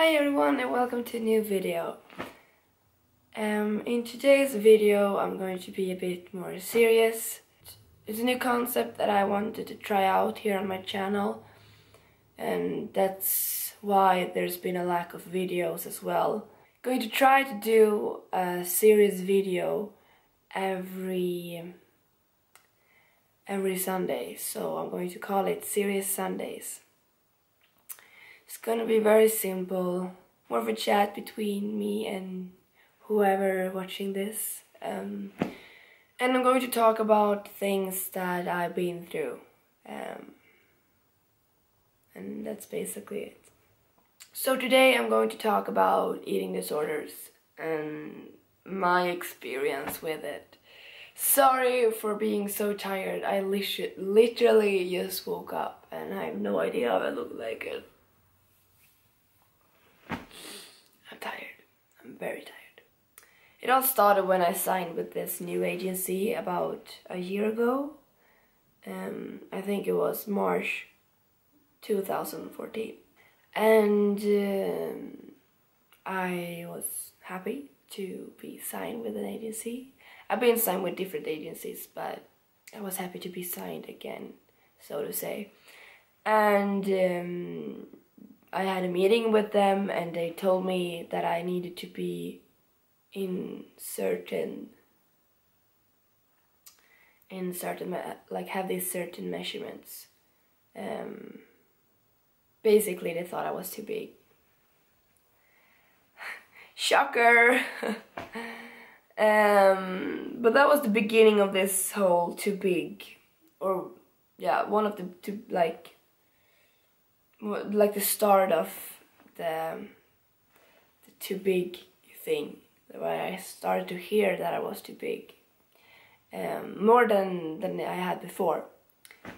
Hi everyone and welcome to a new video. Um, in today's video I'm going to be a bit more serious. It's a new concept that I wanted to try out here on my channel and that's why there's been a lack of videos as well. going to try to do a serious video every every Sunday so I'm going to call it Serious Sundays. It's gonna be very simple, more of a chat between me and whoever watching this. Um, and I'm going to talk about things that I've been through. Um, and that's basically it. So today I'm going to talk about eating disorders and my experience with it. Sorry for being so tired. I literally just woke up and I have no idea how I look like it. Very tired. It all started when I signed with this new agency about a year ago. Um, I think it was March 2014. And um, I was happy to be signed with an agency. I've been signed with different agencies, but I was happy to be signed again, so to say. And um, I had a meeting with them and they told me that I needed to be in certain in certain like have these certain measurements. Um, basically they thought I was too big. Shocker! Um, but that was the beginning of this whole too big or yeah one of the two like like the start of the, the too big thing. Where I started to hear that I was too big. Um, more than than I had before.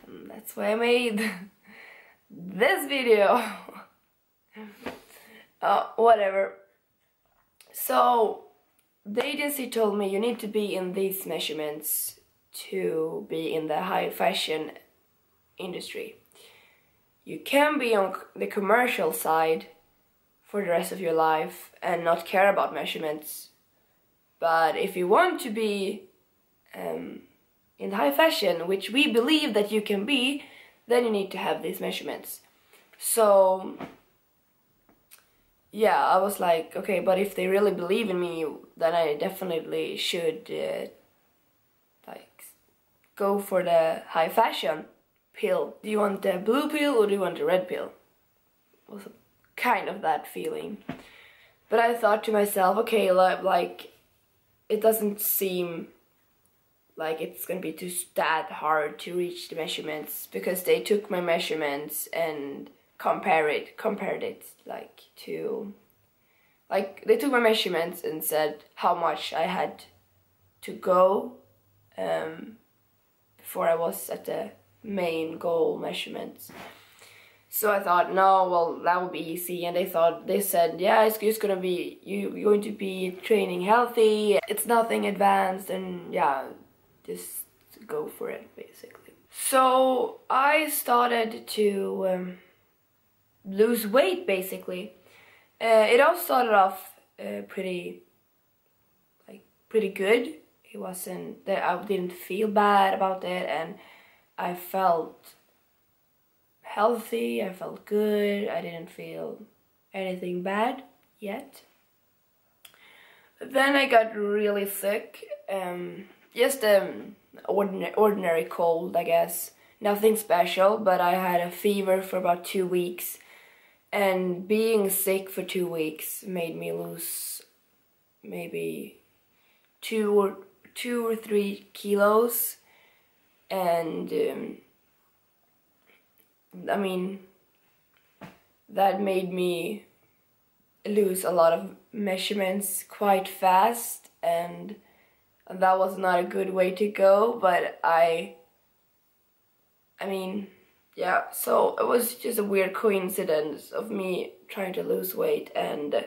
And that's why I made this video. Uh, whatever. So the agency told me you need to be in these measurements to be in the high fashion industry you can be on the commercial side for the rest of your life and not care about measurements. But if you want to be um, in high fashion, which we believe that you can be, then you need to have these measurements. So, yeah, I was like, okay, but if they really believe in me, then I definitely should, uh, like, go for the high fashion pill. Do you want the blue pill or do you want the red pill? Was kind of that feeling. But I thought to myself, okay, like, it doesn't seem like it's gonna be too that hard to reach the measurements because they took my measurements and compare it, compared it like to, like they took my measurements and said how much I had to go um, before I was at the main goal measurements. So I thought, no, well, that would be easy. And they thought, they said, yeah, it's just gonna be, you, you're going to be training healthy. It's nothing advanced and yeah, just go for it, basically. So I started to um, lose weight, basically. Uh, it all started off uh, pretty, like, pretty good. It wasn't, that I didn't feel bad about it and I felt healthy, I felt good, I didn't feel anything bad yet. Then I got really sick, um, just um, ordinary, ordinary cold, I guess. Nothing special, but I had a fever for about two weeks. And being sick for two weeks made me lose maybe two or two or three kilos and um, I mean that made me lose a lot of measurements quite fast. And that was not a good way to go but I I mean yeah so it was just a weird coincidence of me trying to lose weight and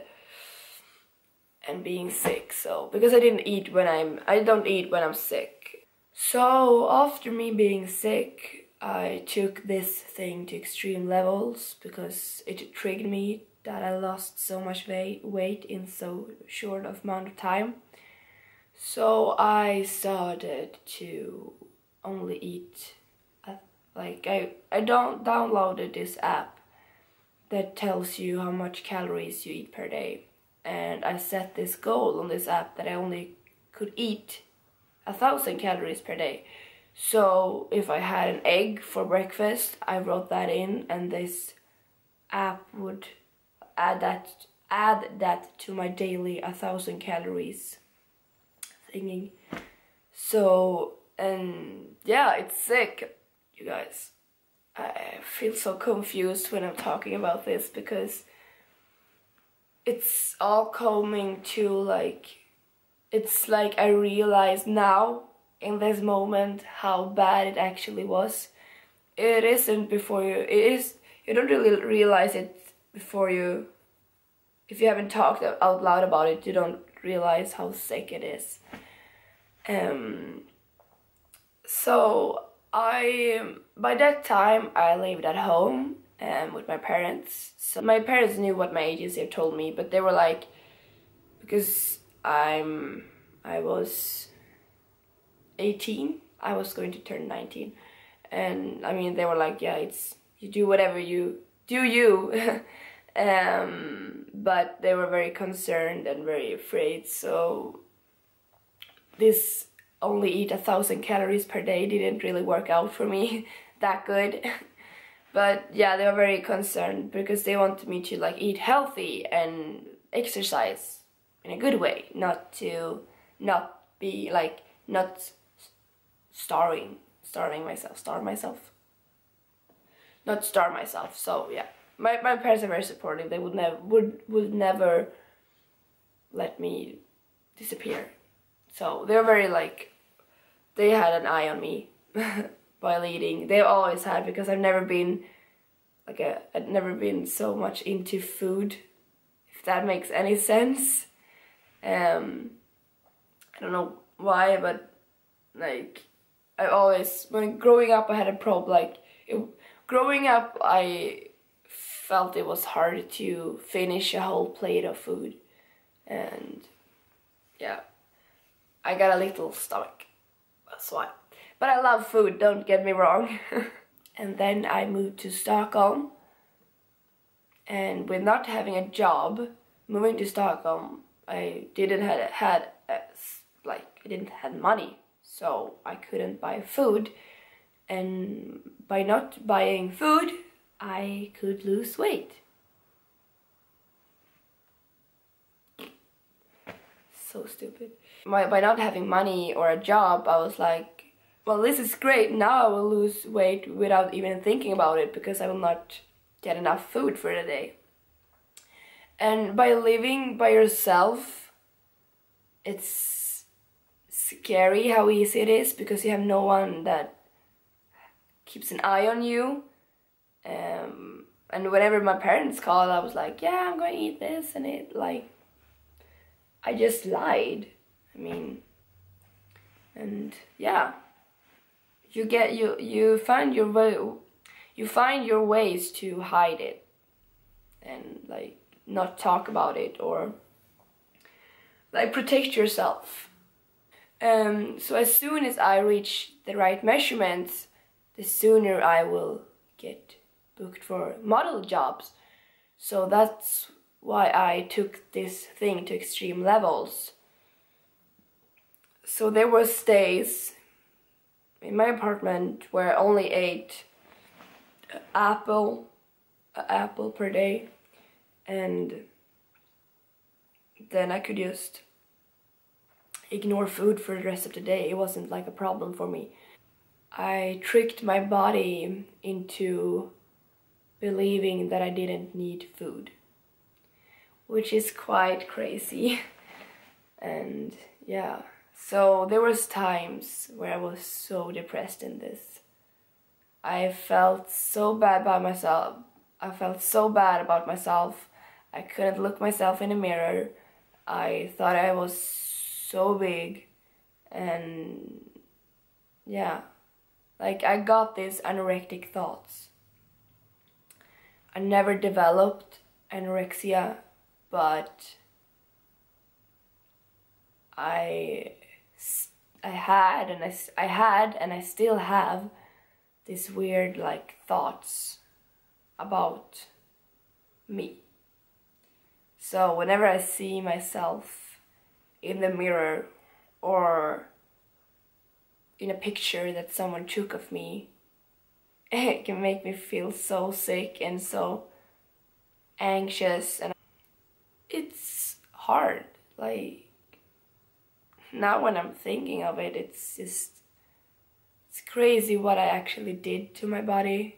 and being sick so because I didn't eat when I'm I don't eat when I'm sick so after me being sick, I took this thing to extreme levels because it triggered me that I lost so much weight in so short of amount of time. So I started to only eat uh, like I I don't downloaded this app that tells you how much calories you eat per day and I set this goal on this app that I only could eat a thousand calories per day. So if I had an egg for breakfast, I wrote that in and this app would add that add that to my daily a thousand calories thinking. So and yeah, it's sick, you guys. I feel so confused when I'm talking about this because it's all coming to like it's like I realize now in this moment how bad it actually was. It isn't before you it is you don't really realize it before you if you haven't talked out loud about it you don't realize how sick it is. Um so I by that time I lived at home um, with my parents. So my parents knew what my agency had told me, but they were like, because I'm I was 18, I was going to turn 19, and I mean they were like, yeah, it's you do whatever you do you. um, but they were very concerned and very afraid. So this only eat a thousand calories per day didn't really work out for me that good. but yeah, they were very concerned because they wanted me to like eat healthy and exercise in a good way, not to not be like not starving, starving myself, starve myself, not starve myself. So yeah, my my parents are very supportive. They would never would would never let me disappear. So they're very like they had an eye on me while eating. They've always had because I've never been like a I've never been so much into food, if that makes any sense. Um, I don't know why, but like I always when growing up I had a problem. Like it, growing up, I felt it was hard to finish a whole plate of food, and yeah, I got a little stomach that's why. But I love food, don't get me wrong. and then I moved to Stockholm. And with not having a job, moving to Stockholm, I didn't had had uh, like I didn't have money, so I couldn't buy food. And by not buying food, I could lose weight. So stupid my, by not having money or a job, I was like, well, this is great. Now I will lose weight without even thinking about it because I will not get enough food for the day. And by living by yourself, it's scary how easy it is because you have no one that keeps an eye on you. Um, and whenever my parents called, I was like, yeah, I'm going to eat this. And it, like, I just lied. I mean, and yeah, you get you you find your way, you find your ways to hide it, and like not talk about it or like protect yourself. Um, so as soon as I reach the right measurements, the sooner I will get booked for model jobs. So that's why I took this thing to extreme levels so there were days in my apartment where I only ate apple apple per day and then I could just ignore food for the rest of the day. It wasn't like a problem for me. I tricked my body into believing that I didn't need food, which is quite crazy. and yeah. So there was times where I was so depressed in this. I felt so bad by myself. I felt so bad about myself. I couldn't look myself in the mirror. I thought I was so big and yeah, like I got these anorectic thoughts. I never developed anorexia, but I I had and I, I had and I still have these weird like thoughts about me. So whenever I see myself in the mirror or in a picture that someone took of me, it can make me feel so sick and so anxious and it's hard. Like now when I'm thinking of it, it's just it's crazy what I actually did to my body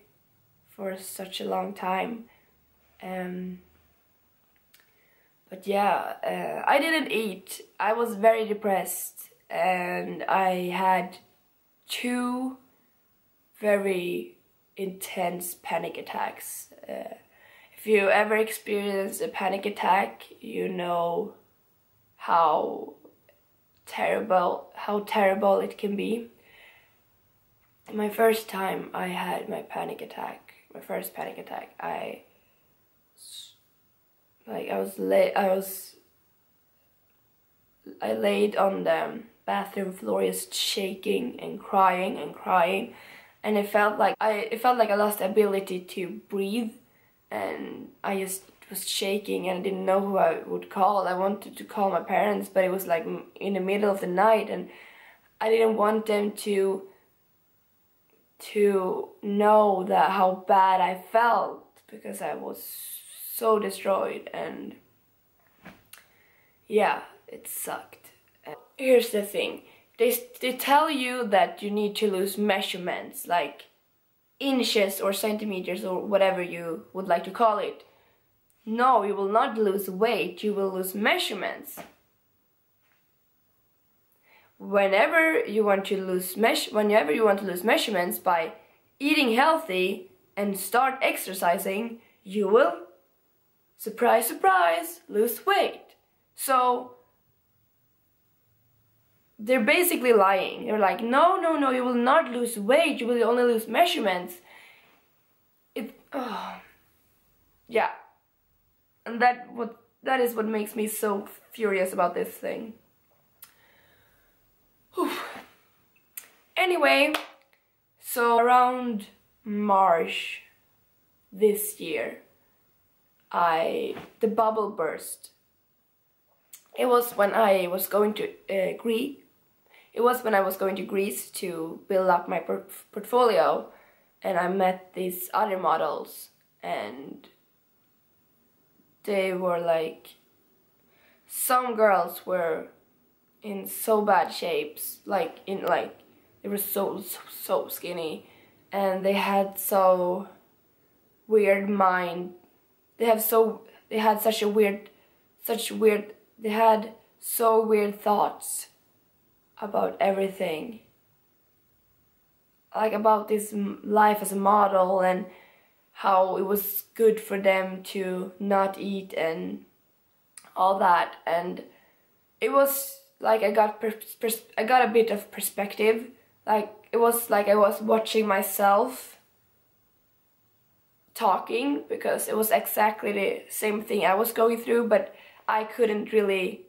for such a long time. Um, but yeah, uh, I didn't eat. I was very depressed and I had two very intense panic attacks. Uh, if you ever experience a panic attack, you know how terrible how terrible it can be. My first time I had my panic attack, my first panic attack, I like I was late I was I laid on the bathroom floor just shaking and crying and crying. And it felt like I it felt like I lost the ability to breathe. And I just was shaking and I didn't know who I would call. I wanted to call my parents but it was like in the middle of the night. And I didn't want them to to know that how bad I felt because I was so destroyed and yeah, it sucked. Here's the thing. They, they tell you that you need to lose measurements like inches or centimeters or whatever you would like to call it. No, you will not lose weight, you will lose measurements. Whenever you want to lose mesh whenever you want to lose measurements by eating healthy and start exercising, you will surprise, surprise, lose weight. So they're basically lying. They're like, no, no, no, you will not lose weight, you will only lose measurements. It, oh, yeah. And that what that is what makes me so furious about this thing. Whew. Anyway, so around March this year, I the bubble burst. It was when I was going to uh, Greece. It was when I was going to Greece to build up my por portfolio, and I met these other models, and they were like. Some girls were in so bad shapes, like in like they were so so, so skinny, and they had so weird mind they have so they had such a weird such weird they had so weird thoughts about everything. Like about this life as a model and how it was good for them to not eat and all that. And it was like I got I got a bit of perspective. Like it was like I was watching myself talking because it was exactly the same thing I was going through but I couldn't really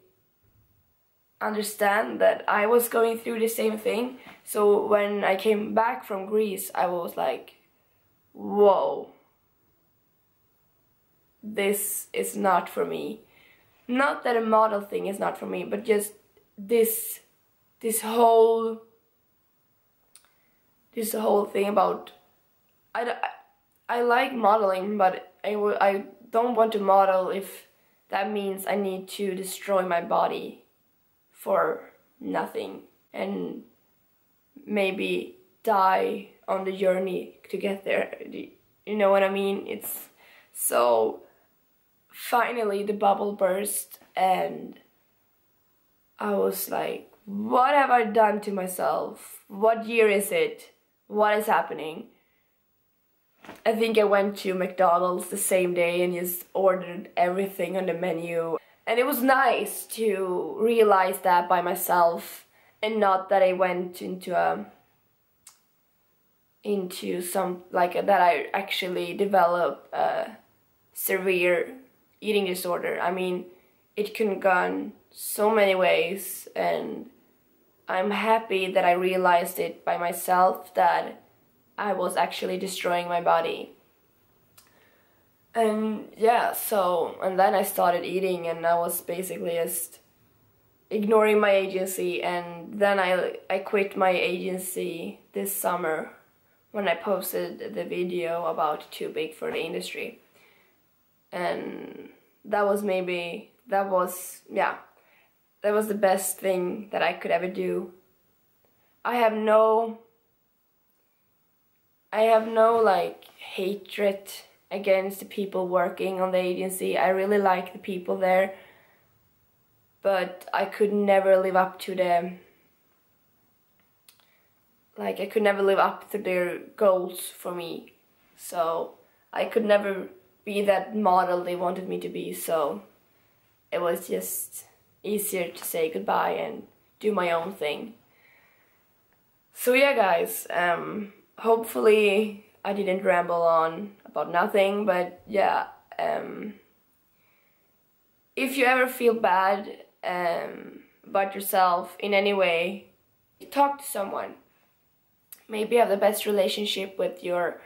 understand that I was going through the same thing. So when I came back from Greece I was like whoa this is not for me. Not that a model thing is not for me but just this this whole this whole thing about I, I like modeling, but I w I don't want to model if that means I need to destroy my body for nothing and maybe die on the journey to get there. You know what I mean? It's so finally the bubble burst and I was like, what have I done to myself? What year is it? What is happening? I think I went to McDonald's the same day and just ordered everything on the menu. And it was nice to realize that by myself and not that I went into a into some like uh, that I actually developed a severe eating disorder. I mean, it can gone so many ways and I'm happy that I realized it by myself that I was actually destroying my body. And yeah, so, and then I started eating and I was basically just ignoring my agency and then I, I quit my agency this summer when I posted the video about too big for the industry. And that was maybe, that was, yeah, that was the best thing that I could ever do. I have no, I have no like hatred against the people working on the agency. I really like the people there, but I could never live up to them. Like I could never live up to their goals for me. So I could never be that model they wanted me to be. So it was just easier to say goodbye and do my own thing. So yeah guys, um, hopefully I didn't ramble on about nothing, but yeah, um, if you ever feel bad um, about yourself in any way, talk to someone. Maybe have the best relationship with your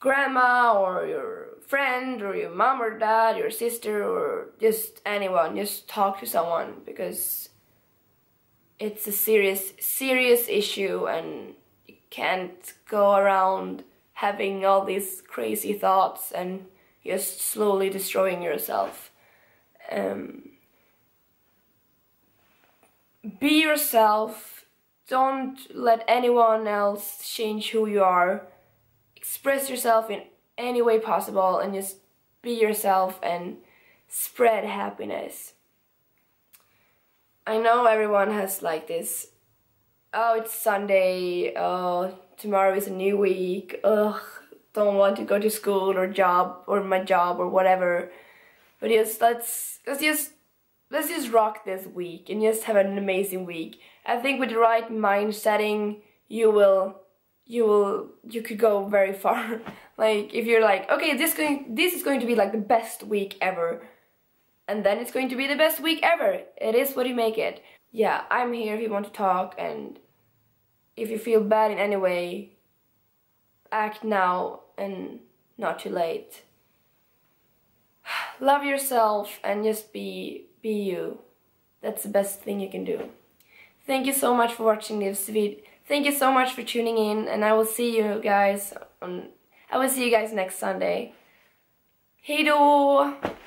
grandma or your friend or your mom or dad, your sister or just anyone. Just talk to someone because it's a serious, serious issue and can't go around having all these crazy thoughts and just slowly destroying yourself. Um, be yourself. Don't let anyone else change who you are express yourself in any way possible and just be yourself and spread happiness. I know everyone has like this, oh it's Sunday, oh tomorrow is a new week, ugh, don't want to go to school or job or my job or whatever. But just let's let's just let's just rock this week and just have an amazing week. I think with the right mind setting you will you will you could go very far. Like if you're like okay this going this is going to be like the best week ever. And then it's going to be the best week ever. It is what you make it yeah i'm here if you want to talk and if you feel bad in any way act now and not too late love yourself and just be be you that's the best thing you can do thank you so much for watching this video Thank you so much for tuning in and I will see you guys on I will see you guys next Sunday. Hej då!